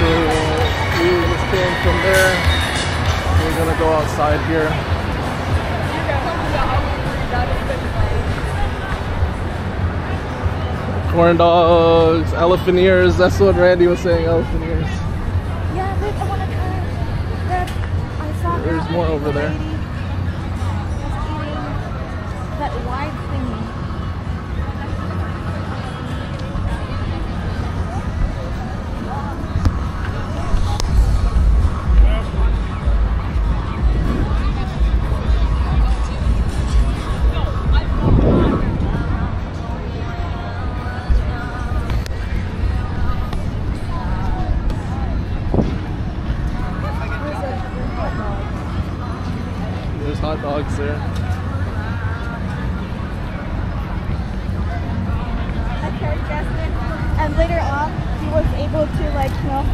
So we just came from there. We're gonna go outside here. Corn dogs, elephant ears. That's what Randy was saying. Elephant ears. Yeah, look, I want to try that. I saw There's more over there. that white hot dogs there. And later on, he was able to like, you know,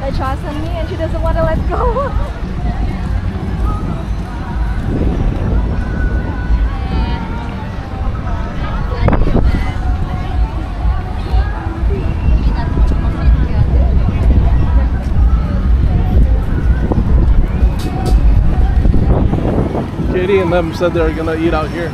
like trust on me, and she doesn't want to let go. Katie and them said they were gonna eat out here.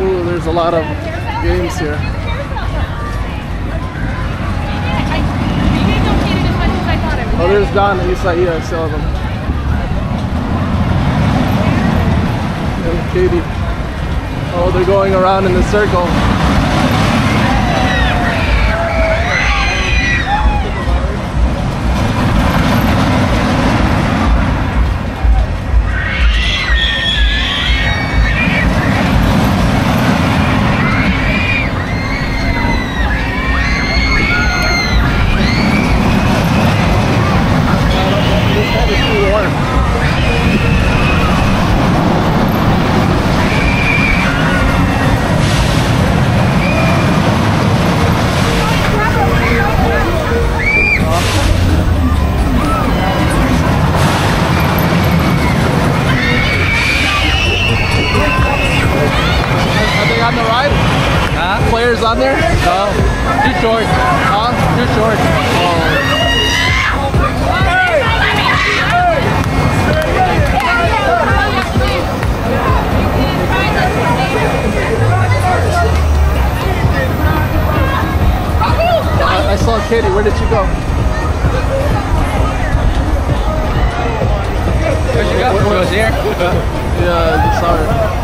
Ooh, there's a lot of games here. There's Don and Isaiah, I saw them. And Katie. Oh, they're going around in a circle. Players on there? No. Too short. Huh? Too short. Oh. I, saw Katie. Where did she go? Where'd you go? She was here. Yeah, I saw her.